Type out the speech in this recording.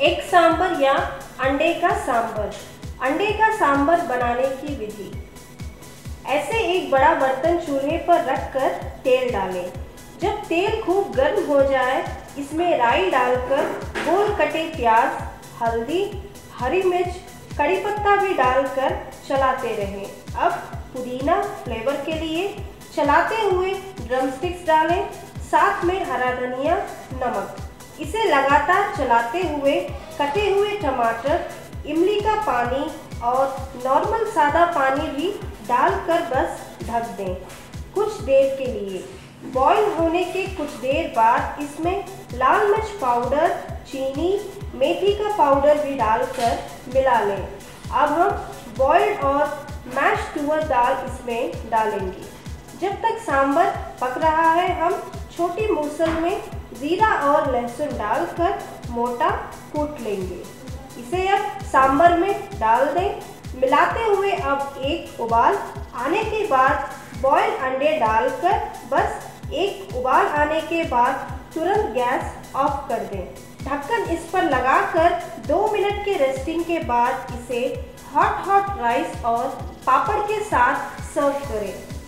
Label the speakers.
Speaker 1: एक सांबर या अंडे का सांबर। अंडे का सांबर बनाने की विधि। ऐसे एक बड़ा बर्तन चूल्हे पर रखकर तेल डालें। जब तेल खूब गर्म हो जाए, इसमें राई डालकर गोल कटे प्याज, हल्दी, हरी मिर्च, कड़ी पत्ता भी डालकर चलाते रहें। अब पुदीना फ्लेवर के लिए चलाते हुए ड्रमस्टिक्स डालें, साथ में हरा धनिया, नमक। इसे लगातार चलाते हुए, कटे हुए टमाटर, इमली का पानी और नॉर्मल सादा पानी भी डालकर बस ढक दें। कुछ देर के लिए। बॉईल होने के कुछ देर बाद इसमें लाल मिर्च पाउडर, चीनी, मेथी का पाउडर भी डालकर मिला लें। अब हम बॉइल्ड और मैश तुअर दाल इसमें डालेंगे। जब तक सांबर पक रहा है, हम छोटी मूसल में ज़ीरा और लहसुन डालकर मोटा कूट लेंगे। इसे अब सांबर में डाल दें। मिलाते हुए अब एक उबाल आने के बाद बॉयल अंडे डालकर बस एक उबाल आने के बाद तुरंत गैस ऑफ़ कर दें। ढक्कन इस पर लगाकर दो मिनट के रेस्टिंग के बाद इसे हॉट हॉट राइस और पापड़ के साथ सर्व करें।